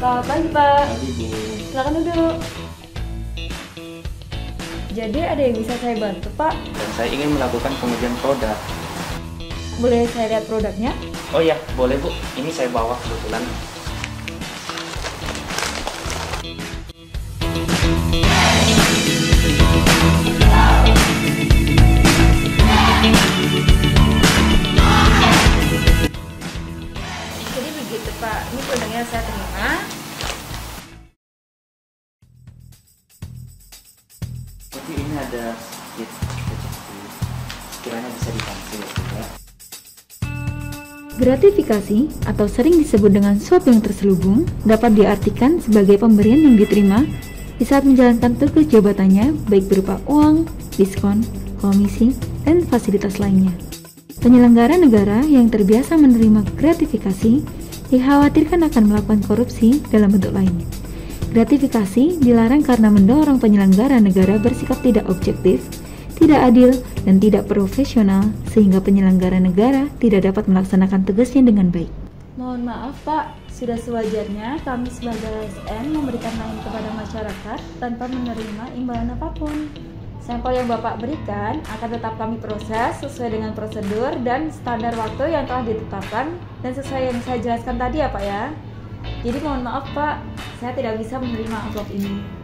Selamat pagi Pak. Pagi Bu. Silakan duduk. Jadi ada yang bisa saya bantu Pak? Dan saya ingin melakukan pengujian produk. Boleh saya lihat produknya? Oh ya, boleh Bu. Ini saya bawa kebetulan. Jadi begitu, Pak. Ini produknya saya terima. Tapi ini ada sedikit. Sekiranya bisa dibantu ya ya. Gratifikasi atau sering disebut dengan suap yang terselubung dapat diartikan sebagai pemberian yang diterima di saat menjalankan tugas jabatannya baik berupa uang, diskon, komisi, dan fasilitas lainnya. Penyelenggara negara yang terbiasa menerima gratifikasi dikhawatirkan akan melakukan korupsi dalam bentuk lainnya. Gratifikasi dilarang karena mendorong penyelenggara negara bersikap tidak objektif, tidak adil, dan tidak profesional sehingga penyelenggara negara tidak dapat melaksanakan tugasnya dengan baik. Mohon maaf, Pak. Sudah sewajarnya kami sebagai ASN memberikan lain kepada masyarakat tanpa menerima imbalan apa pun. Sampel yang Bapak berikan akan tetap kami proses sesuai dengan prosedur dan standar waktu yang telah ditetapkan dan sesuai yang saya jelaskan tadi ya Pak ya. Jadi mohon maaf Pak, saya tidak bisa menerima amplop ini.